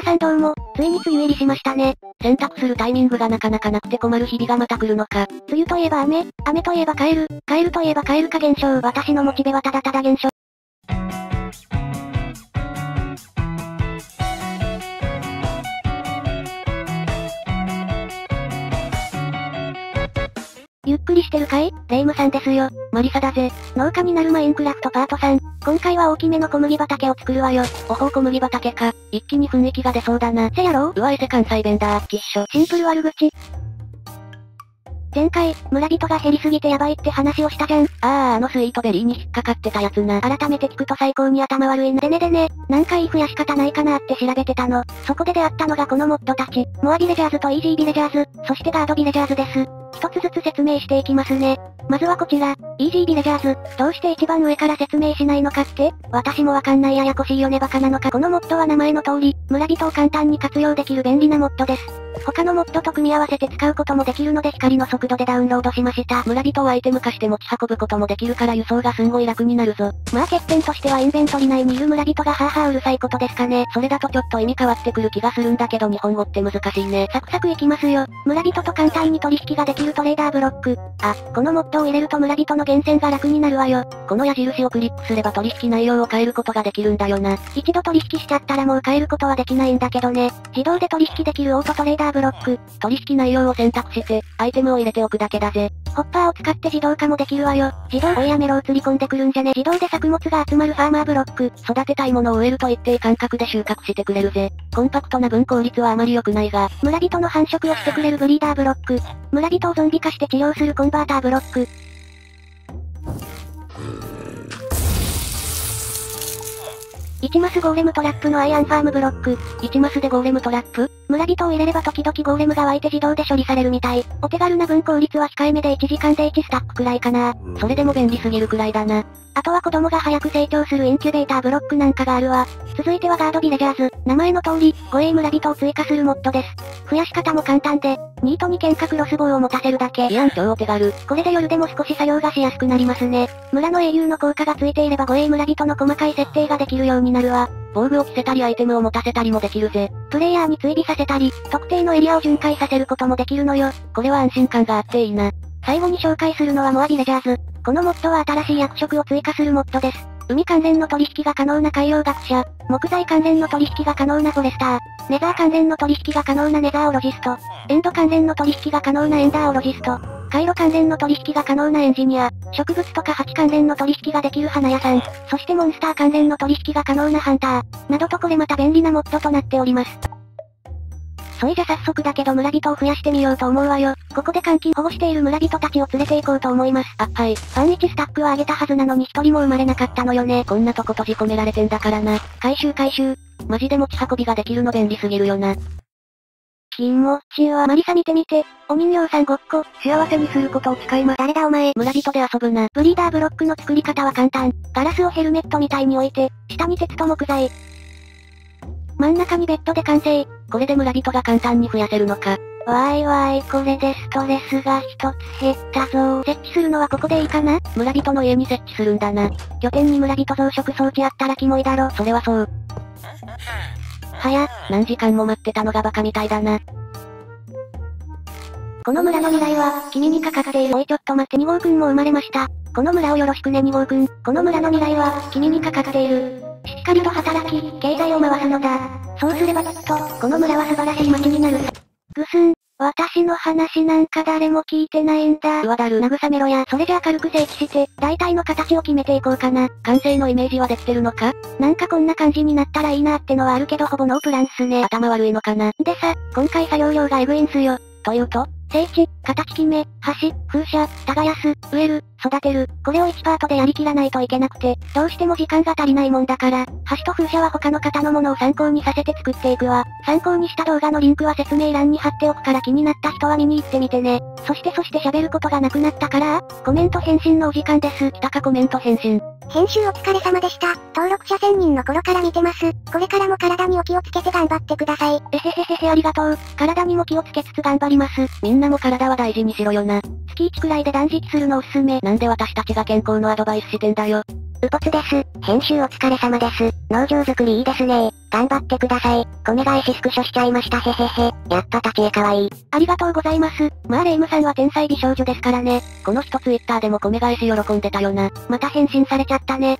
皆さんどうも、ついに梅雨入りしましたね。洗濯するタイミングがなかなかなくて困る日々がまた来るのか。梅雨といえば雨、雨といえばカエル、カエルといえばカエル化現象。私のモチベはただただ現象。ゆっくりしてるかい？レイムさんですよ。マリサだぜ。農家になるマインクラフトパート3。今回は大きめの小麦畑を作るわよ。おほう小麦畑か。一気に雰囲気が出そうだな。せやろ？ううわえせ関西弁だきっしょ。シンプル悪口。前回、村人が減りすぎてやばいって話をしたじゃん。ああ、あのスイートベリーに引っかかってたやつな。改めて聞くと最高に頭悪いな。でねでね、何回増やし方ないかなって調べてたの。そこで出会ったのがこのモッドたち。 More Villagers と Easy Villagers、そして Guard Villagers です。一つずつ説明していきますね。まずはこちら、 Easy Villagers。どうして一番上から説明しないのかって？私もわかんないややこしいよねバカなのか。このモッドは名前の通り、村人を簡単に活用できる便利なモッドです。他のモッドと組み合わせて使うこともできるので光の速度でダウンロードしました。村人をアイテム化して持ち運ぶこともできるから輸送がすんごい楽になるぞ。まあ欠点としてはインベントリ内にいる村人がハーハーうるさいことですかね。それだとちょっと意味変わってくる気がするんだけど日本語って難しいね。サクサクいきますよ。村人と簡単に取引ができるトレーダーブロック。あ、このモッドを入れると村人の厳選が楽になるわよ。この矢印をクリックすれば取引内容を変えることができるんだよな。一度取引しちゃったらもう変えることはできないんだけどね。自動で取引できるオートトレーダーブロック。取引内容を選択して、アイテムを入れておくだけだぜ。ホッパーを使って自動化もできるわよ。自動おやめろ映り込んでくるんじゃね。自動で作物が集まるファーマーブロック。育てたいものを植えると一定間隔で収穫してくれるぜ。コンパクトな分効率はあまり良くないが。村人の繁殖をしてくれるブリーダーブロック。村人をゾンビ化して治療するコンバーターブロック。1マスゴーレムトラップのアイアンファームブロック。1マスでゴーレムトラップ？村人を入れれば時々ゴーレムが湧いて自動で処理されるみたい。お手軽な分効率は控えめで1時間で1スタックくらいかな。それでも便利すぎるくらいだな。あとは子供が早く成長するインキュベーターブロックなんかがあるわ。続いてはガードビレジャーズ。名前の通り、護衛村人を追加するモッドです。増やし方も簡単で、ニートに剣かクロスボウを持たせるだけ。いやん超お手軽。これで夜でも少し作業がしやすくなりますね。村の英雄の効果がついていれば護衛村人の細かい設定ができるようになるわ。防具を着せたりアイテムを持たせたりもできるぜ。プレイヤーに追尾させたり、特定のエリアを巡回させることもできるのよ。これは安心感があっていいな。最後に紹介するのはモアビレジャーズ。このモッドは新しい役職を追加するモッドです。海関連の取引が可能な海洋学者、木材関連の取引が可能なフォレスター、ネザー関連の取引が可能なネザーオロジスト、エンド関連の取引が可能なエンダーオロジスト、回路関連の取引が可能なエンジニア、植物とか蜂関連の取引ができる花屋さん、そしてモンスター関連の取引が可能なハンター、などとこれまた便利なモッドとなっております。そいじゃ早速だけど村人を増やしてみようと思うわよ。ここで監禁保護している村人たちを連れて行こうと思います。あ、はい。ファン1スタックはあげたはずなのに一人も生まれなかったのよね。こんなとこ閉じ込められてんだからな。回収回収。マジで持ち運びができるの便利すぎるよな。気持ちはマリサ見てみて。お人形さんごっこ、幸せにすることを誓います。誰だお前。村人で遊ぶな。ブリーダーブロックの作り方は簡単。ガラスをヘルメットみたいに置いて、下に鉄と木材。真ん中にベッドで完成。これで村人が簡単に増やせるのか。わーいわーいこれでストレスが一つ減ったぞ設置するのはここでいいかな？村人の家に設置するんだな。拠点に村人増殖装置あったらキモいだろ。それはそう。はや、何時間も待ってたのがバカみたいだな。この村の未来は、君にかかっている。おいちょっと待って2号くんも生まれました。この村をよろしくね2号くん。この村の未来は、君にかかっている。しっかりと働き、経済を回すのだ。そうすればきっと、この村は素晴らしい街になる。ぐすん。私の話なんか誰も聞いてないんだ。うわだる。慰めろや。それじゃ軽く整地して、大体の形を決めていこうかな。完成のイメージはできてるのか？なんかこんな感じになったらいいなってのはあるけどほぼノープランっすね。頭悪いのかな？でさ、今回作業量がエグいんすよ。というと？整地、形決め、橋、風車、耕す、植える、育てる。これを1パートでやりきらないといけなくて、どうしても時間が足りないもんだから、橋と風車は他の方のものを参考にさせて作っていくわ。参考にした動画のリンクは説明欄に貼っておくから気になった人は見に行ってみてね。そしてそして喋ることがなくなったから、コメント返信のお時間です。来たかコメント返信。編集お疲れ様でした。登録者1000人の頃から見てます。これからも体にお気をつけて頑張ってください。えへへへへありがとう。体にも気をつけつつ頑張ります。みんなも体は大事にしろよな。月1くらいで断食するのおすすめ。なんで私たちが健康のアドバイスしてんだよ。うぽつです。編集お疲れ様です。農場作りいいですね頑張ってください。米返しスクショしちゃいましたへへへ。やっぱ立ち絵かわいい。ありがとうございます。まあレイムさんは天才美少女ですからね。この人ツイッターでも米返し喜んでたよな。また返信されちゃったね。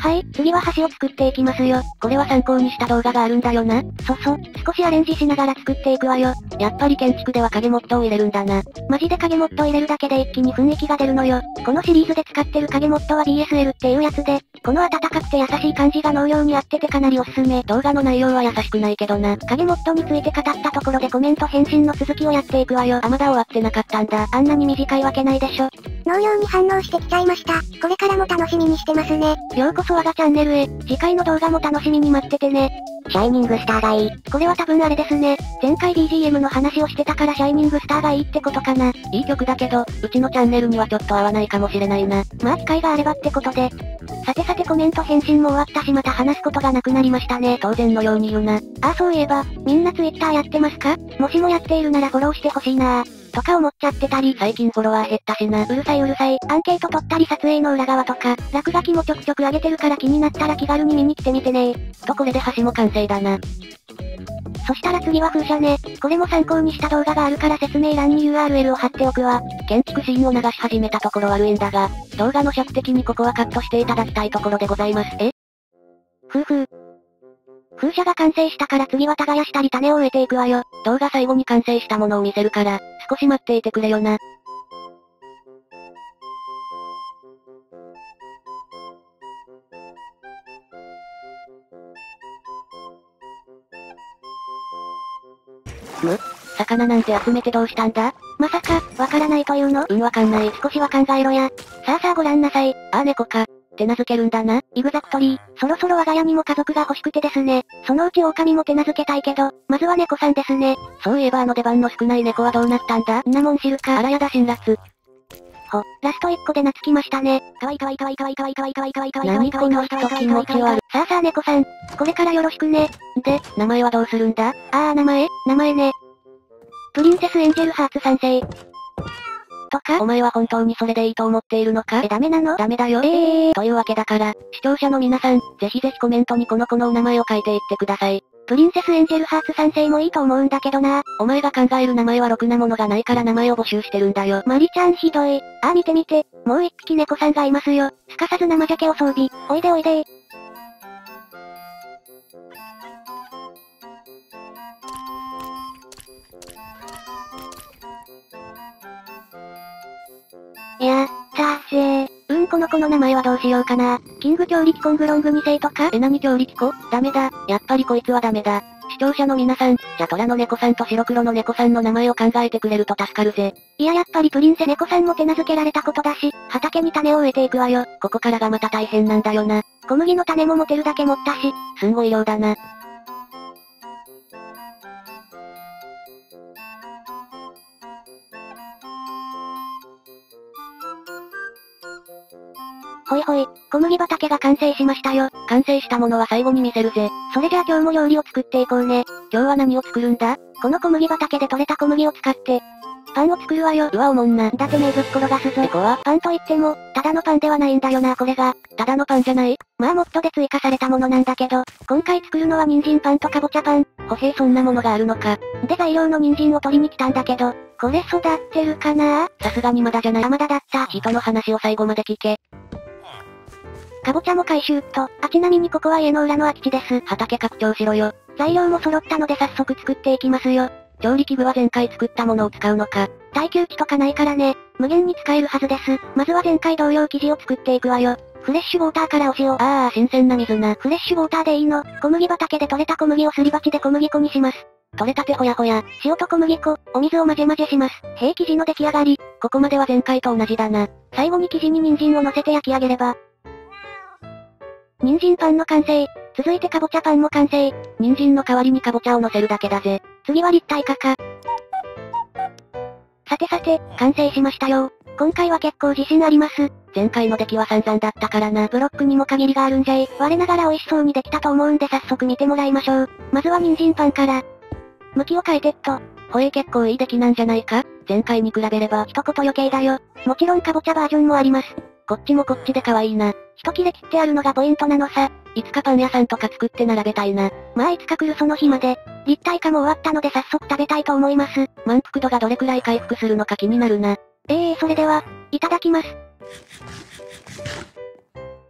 はい、次は橋を作っていきますよ。これは参考にした動画があるんだよな。そそ、少しアレンジしながら作っていくわよ。やっぱり建築では影モットを入れるんだな。マジで影モット入れるだけで一気に雰囲気が出るのよ。このシリーズで使ってる影モットは BSL っていうやつで、この暖かくて優しい感じが農業に合っててかなりおすすめ。動画の内容は優しくないけどな。影モットについて語ったところでコメント返信の続きをやっていくわよ。あ、まだ終わってなかったんだ。あんなに短いわけないでしょ。農業に反応してきちゃいました。これからも楽しみにしてますね。ようこそ我がチャンネルへ。次回の動画も楽しみに待っててね。シャイニングスターがいい。これは多分あれですね。前回 BGM の話をしてたからシャイニングスターがいいってことかな。いい曲だけど、うちのチャンネルにはちょっと合わないかもしれないな。まあ機会があればってことで。さてさてコメント返信も終わったしまた話すことがなくなりましたね。当然のように言うな。ああそういえば、みんな Twitter やってますか？もしもやっているならフォローしてほしいなとか思っちゃってたり、最近フォロワー減ったしな。うるさいうるさい。アンケート取ったり撮影の裏側とか、落書きもちょくちょく上げてるから気になったら気軽に見に来てみてねとこれで橋も完成だな。そしたら次は風車ね。これも参考にした動画があるから説明欄に URL を貼っておくわ。建築シーンを流し始めたところ悪いんだが、動画の尺的にここはカットしていただきたいところでございます。え？ふうふう。風車が完成したから次は耕したり種を植えていくわよ。動画最後に完成したものを見せるから、少し待っていてくれよな。む？魚なんて集めてどうしたんだ？まさか、わからないというの？うんわかんない。少しは考えろや。さあさあご覧なさい。ああ猫か。って名付けるんだな。イグザクトリー、そろそろ我が家にも家族が欲しくてですね。そのうち狼も手なずけたいけど、まずは猫さんですね。そういえばあの出番の少ない猫はどうなったんだ？んなもん知るか。あらやだ辛辣。ほ、ラスト1個で懐きましたね。かわいいかわいいかわいいかわいいかわいかわいかわいかわいかわいかわいかわいかわいさあさあ猫さん、これからよろしくね。で、名前はどうするんだああ名前、名前ね。プリンセスエンジェルハーツ賛成。とかお前は本当にそれでいいと思っているのか？え、ダメなの？ダメだよ。ええー、というわけだから、視聴者の皆さん、ぜひぜひコメントにこの子のお名前を書いていってください。プリンセスエンジェルハーツ賛成もいいと思うんだけどな。お前が考える名前はろくなものがないから名前を募集してるんだよ。マリちゃんひどい。ああ見てみて。もう一匹猫さんがいますよ。すかさず生鮭を装備。おいでおいでや、さーせー。うんこの子の名前はどうしようかな。キング強力コングロング2世とか？えなに強力子？ダメだ。やっぱりこいつはダメだ。視聴者の皆さん、じゃ虎の猫さんと白黒の猫さんの名前を考えてくれると助かるぜ。いややっぱりプリンセ猫さんも手なずけられたことだし、畑に種を植えていくわよ。ここからがまた大変なんだよな。小麦の種も持てるだけ持ったし。すんごい量だな。いほい、小麦畑が完成しましたよ。完成したものは最後に見せるぜ。それじゃあ今日も料理を作っていこうね。今日は何を作るんだ？この小麦畑で採れた小麦を使って、パンを作るわよ。うわおもんな。だって名ぶっ転がすぞ。えこは？パンといっても、ただのパンではないんだよなこれが。ただのパンじゃない？まあモッドで追加されたものなんだけど、今回作るのは人参パンとかぼちゃパン。ほへいそんなものがあるのか。で材料の人参を取りに来たんだけど、これ育ってるかな？さすがにまだじゃない。あ、まだだった。人の話を最後まで聞け。かぼちゃも回収っと。あ、ちなみにここは家の裏の空き地です。畑拡張しろよ。材料も揃ったので早速作っていきますよ。調理器具は前回作ったものを使うのか。耐久値とかないからね。無限に使えるはずです。まずは前回同様生地を作っていくわよ。フレッシュウォーターからお塩。ああ、新鮮な水な。フレッシュウォーターでいいの。小麦畑で採れた小麦をすり鉢で小麦粉にします。取れたてほやほや。塩と小麦粉、お水を混ぜ混ぜします。平生地の出来上がり。ここまでは前回と同じだな。最後に生地に人参を乗せて焼き上げれば、人参パンの完成。続いてかぼちゃパンも完成。人参の代わりにかぼちゃを乗せるだけだぜ。次は立体化か。さてさて、完成しましたよ。今回は結構自信あります。前回の出来は散々だったからな。ブロックにも限りがあるんじゃい。我ながら美味しそうにできたと思うんで早速見てもらいましょう。まずは人参パンから。向きを変えてっと。ほえ結構いい出来なんじゃないか？前回に比べれば。一言余計だよ。もちろんかぼちゃバージョンもあります。こっちもこっちで可愛いな。一切れ切ってあるのがポイントなのさ。いつかパン屋さんとか作って並べたいな。まあいつか来るその日まで。立体化も終わったので早速食べたいと思います。満腹度がどれくらい回復するのか気になるな。ええー、それでは、いただきます。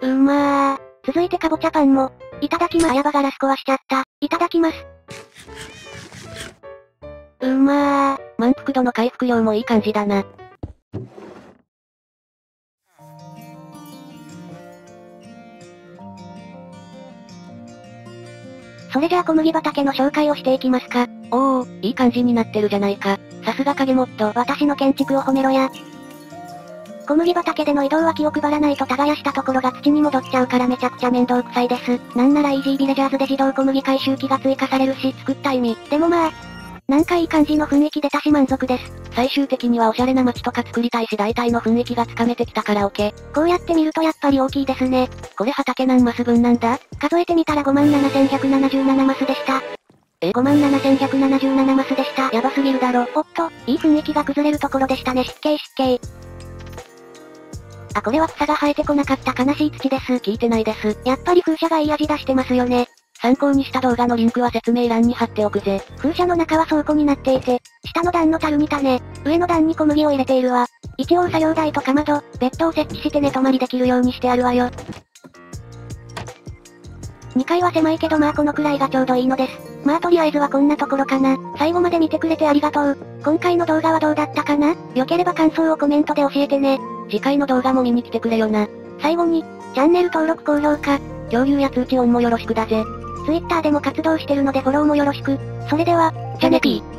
うまー。続いてかぼちゃパンも、いただきまあやばガラス壊しちゃった。いただきます。うまー。満腹度の回復量もいい感じだな。それじゃあ小麦畑の紹介をしていきますか。おお、いい感じになってるじゃないか。さすが影もっと。私の建築を褒めろや。小麦畑での移動は気を配らないと耕したところが土に戻っちゃうからめちゃくちゃ面倒くさいです。なんならイージービレジャーズで自動小麦回収機が追加されるし、作った意味。でもまあ、なんかいい感じの雰囲気出たし満足です。最終的にはおしゃれな街とか作りたいし大体の雰囲気がつかめてきたからオケ。こうやって見るとやっぱり大きいですね。これ畑何マス分なんだ数えてみたら57,177マスでした。え ?57,177 マスでした。やばすぎるだろ。おっと、いい雰囲気が崩れるところでしたね。失敬失敬。あ、これは草が生えてこなかった悲しい土です。聞いてないです。やっぱり風車がいい味出してますよね。参考にした動画のリンクは説明欄に貼っておくぜ。風車の中は倉庫になっていて、下の段の樽に種、上の段に小麦を入れているわ。一応作業台とか窓、ベッドを設置して寝泊まりできるようにしてあるわよ。2階は狭いけどまあこのくらいがちょうどいいのです。まあとりあえずはこんなところかな。最後まで見てくれてありがとう。今回の動画はどうだったかな？良ければ感想をコメントで教えてね。次回の動画も見に来てくれよな。最後に、チャンネル登録高評価、共有や通知音もよろしくだぜ。Twitter でも活動してるのでフォローもよろしく。それでは、じゃねぴー。